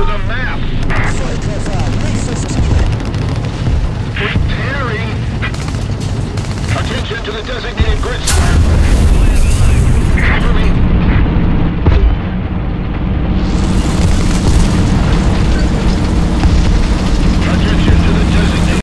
to the map. Soy profile, resource We're tearing. Attention to the designated grid.